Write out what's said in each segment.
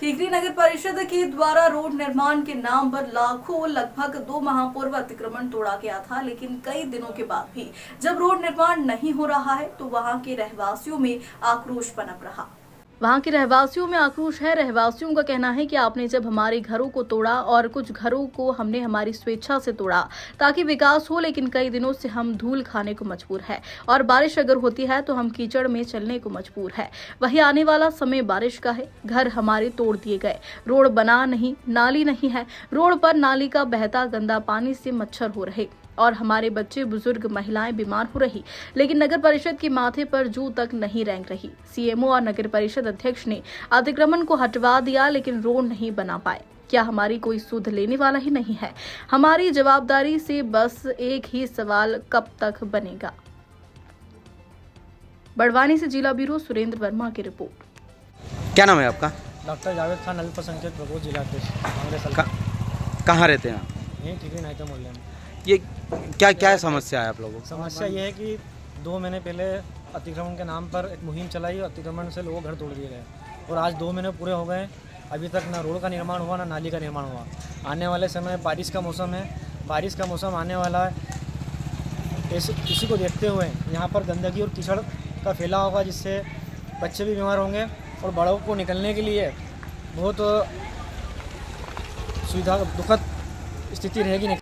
टिकरी नगर परिषद के द्वारा रोड निर्माण के नाम पर लाखों, लगभग दो माह पूर्व अतिक्रमण तोड़ा गया था, लेकिन कई दिनों के बाद भी जब रोड निर्माण नहीं हो रहा है तो वहाँ के रहवासियों में आक्रोश पनप रहा। वहाँ के रहवासियों में आक्रोश है। रहवासियों का कहना है कि आपने जब हमारे घरों को तोड़ा और कुछ घरों को हमने हमारी स्वेच्छा से तोड़ा, ताकि विकास हो, लेकिन कई दिनों से हम धूल खाने को मजबूर है और बारिश अगर होती है तो हम कीचड़ में चलने को मजबूर है। वही आने वाला समय बारिश का है। घर हमारे तोड़ दिए गए। रोड बना नहीं, नाली नहीं है। रोड पर नाली का बहता गंदा पानी से मच्छर हो रहे। और हमारे बच्चे बुज़ुर्ग महिलाएँ बीमार हो रही लेकिन नगर परिषद के माथे पर जू तक नहीं रैंक रही। सीएमओ और नगर परिषद अध्यक्ष ने अतिक्रमण को हटवा दिया लेकिन रोड नहीं बना पाए। क्या हमारी कोई सुध लेने वाला ही नहीं है? हमारी जवाबदारी से बस एक ही सवाल कब तक बनेगा? बड़वानी से जिला ब्यूरो सुरेंद्र वर्मा की रिपोर्ट। क्या नाम है आपका? डॉक्टर जावेद खान अल्पसंख्यक प्रकोष्ठ जिला अध्यक्ष कांग्रेस कहाँ रहते हैं आप? यहीं ठीक है नहीं तो मोहल्ले में। ये क्या क्या समस्या है आप लोगों को? समस्या ये है कि दो महीने पहले अतिक्रमण के नाम पर एक मुहिम चलाई अतिक्रमण से लोगों घर तोड़ दिए गए और आज दो महीने पूरे हो गए अभी तक ना रोड का निर्माण हुआ, ना नाली का निर्माण हुआ। आने वाले समय बारिश का मौसम है। बारिश का मौसम आने वाला है। ऐसे इसी को देखते हुए यहाँ पर गंदगी और कीचड़ का फैला होगा, जिससे बच्चे भी बीमार होंगे और बड़ों को निकलने के लिए बहुत सुविधा, दुखद स्थिति रहेगी।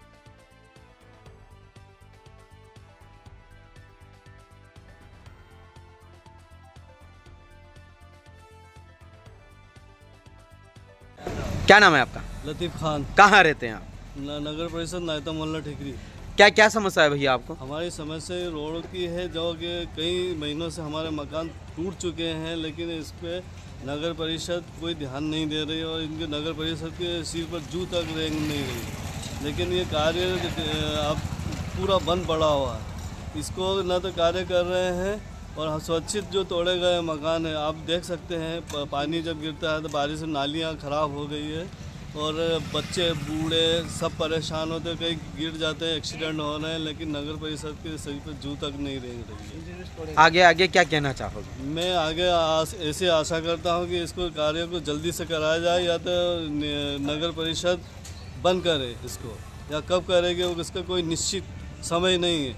क्या नाम है आपका? लतीफ़ खान। कहाँ रहते हैं आप? नगर परिषद नायता मोहल्ला ठिकरी। क्या क्या समस्या है भैया आपको? हमारी समस्या रोड की है जो कि कई महीनों से हमारे मकान टूट चुके हैं लेकिन इस पर नगर परिषद कोई ध्यान नहीं दे रही और इनके नगर परिषद के सिर पर जू तक रेंग नहीं रही। लेकिन ये कार्य अब पूरा बंद पड़ा हुआ है। इसको न तो कार्य कर रहे हैं और सुरक्षित जो तोड़े गए मकान है आप देख सकते हैं पानी जब गिरता है तो बारिश से नालियाँ ख़राब हो गई है और बच्चे बूढ़े सब परेशान होते हैं कहीं गिर जाते हैं एक्सीडेंट हो रहे हैं लेकिन नगर परिषद के सही पर जू तक नहीं रेंग रही है। आगे आगे क्या कहना चाहोगे? मैं आगे आस, ऐसे आशा करता हूँ कि इसको कार्य को जल्दी से कराया जाए या तो नगर परिषद बंद करे इसको या कब करेगी इसका कोई निश्चित समय नहीं है।